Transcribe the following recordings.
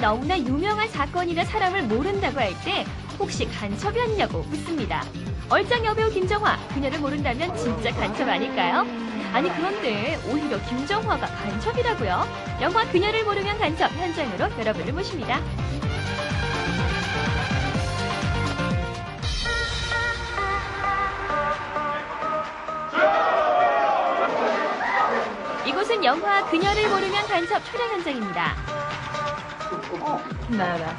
너무나 유명한 사건이나 사람을 모른다고 할 때 혹시 간첩이었냐고 묻습니다. 얼짱 여배우 김정화, 그녀를 모른다면 진짜 간첩 아닐까요? 아니 그런데 오히려 김정화가 간첩이라고요? 영화 그녀를 모르면 간첩 현장으로 여러분을 모십니다. 이곳은 영화 그녀를 모르면 간첩 촬영 현장입니다. 나라.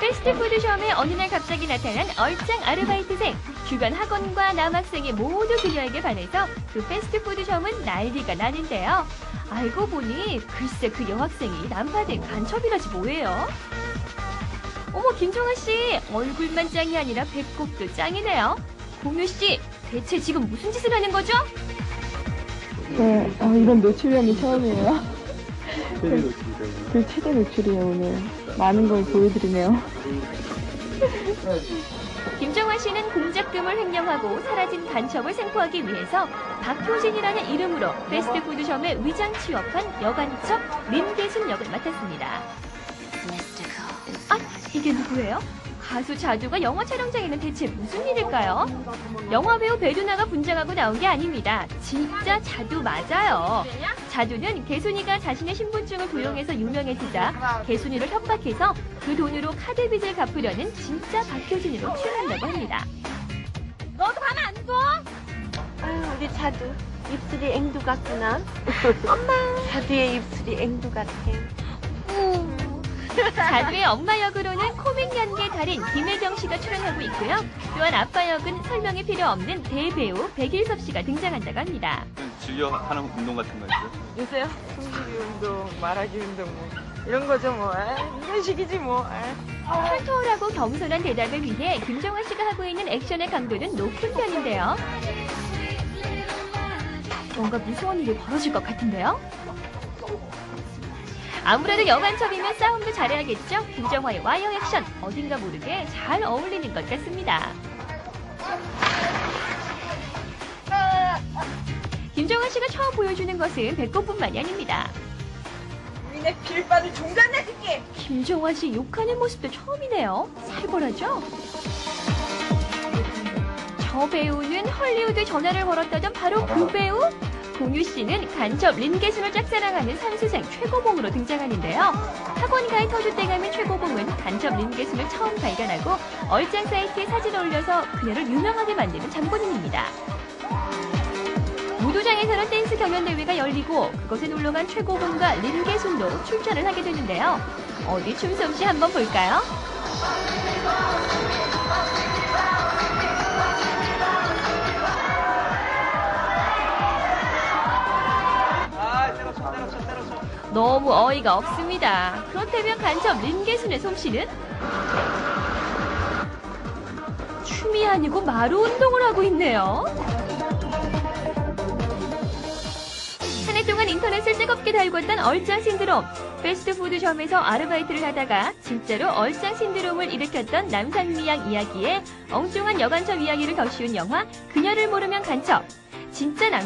패스트푸드 점에 어느 날 갑자기 나타난 얼짱 아르바이트생. 주변 학원가 남학생이 모두 그녀에게 반해서 그 패스트푸드 점은 난리가 나는데요. 알고 보니 글쎄 그 여학생이 남파된 간첩이라지 뭐예요. 어머 김정화 씨 얼굴만 짱이 아니라 배꼽도 짱이네요. 공유 씨 대체 지금 무슨 짓을 하는 거죠? 네, 아, 이런 노출량이 처음이에요. 최대 노출이라고. 그 최대 노출이에요, 오늘. 많은 걸 보여드리네요. 김정화 씨는 공작금을 횡령하고 사라진 간첩을 생포하기 위해서 박효진이라는 이름으로 패스트푸드점에 위장 취업한 여간첩 민계순 역을 맡았습니다. 아, 이게 누구예요? 가수 자두가 영화 촬영장에는 대체 무슨 일일까요? 영화 배우 배두나가 분장하고 나온 게 아닙니다. 진짜 자두 맞아요. 자두는 개순이가 자신의 신분증을 도용해서 유명해지자 개순이를 협박해서 그 돈으로 카드 빚을 갚으려는 진짜 박효진으로 출연한다고 합니다. 너도 가면 안 둬? 아유, 우리 자두. 입술이 앵두 같구나. 엄마. 자두의 입술이 앵두 같아. 자두의 엄마 역으로는 코믹 연기 달인 김혜경 씨가 출연하고 있고요. 또한 아빠 역은 설명이 필요 없는 대배우 백일섭 씨가 등장한다고 합니다. 즐겨 하는 운동 같은 거 있어요? 요새요? 숨쉬기 운동, 말하기 운동, 뭐. 이런 거죠, 뭐. 에이, 이런 식이지, 뭐. 에이. 털털하고 겸손한 대답을 위해 김정화 씨가 하고 있는 액션의 강도는 높은 편인데요. 뭔가 무서운 일이 벌어질 것 같은데요? 아무래도 여간첩이면 싸움도 잘해야겠죠? 김정화의 와이어 액션 어딘가 모르게 잘 어울리는 것 같습니다. 김정화 씨가 처음 보여주는 것은 배꼽뿐만이 아닙니다. 니네 빌바를 종단내줄게! 김정화 씨 욕하는 모습도 처음이네요. 살벌하죠? 저 배우는 헐리우드 전화를 걸었다던 바로 그 배우? 공유 씨는 간첩 린게순을 짝사랑하는 산수생 최고봉으로 등장하는데요. 학원가에 터줏대감인 최고봉은 간첩 린게순을 처음 발견하고 얼짱 사이트에 사진을 올려서 그녀를 유명하게 만드는 장본인입니다. 무도장에서는 댄스 경연대회가 열리고 그것에 놀러간 최고봉과 린게순도 출전을 하게 되는데요. 어디 춤솜씨 한번 볼까요? 너무 어이가 없습니다. 그렇다면 간첩 린게순의 솜씨는? 춤이 아니고 마루 운동을 하고 있네요. 한 해 동안 인터넷을 뜨겁게 달궜던 얼짱 신드롬. 패스트푸드점에서 아르바이트를 하다가 진짜로 얼짱 신드롬을 일으켰던 남산미양 이야기에 엉뚱한 여간첩 이야기를 덧씌운 영화 그녀를 모르면 간첩. 진짜 남